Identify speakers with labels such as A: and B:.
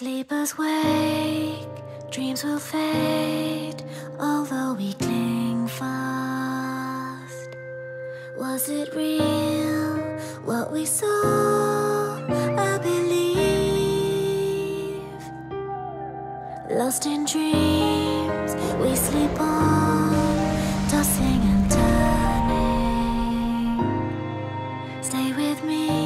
A: Sleepers wake, dreams will fade, although we cling fast. Was it real, what we saw? I believe. Lost in dreams, we sleep on, tossing and turning. Stay with me.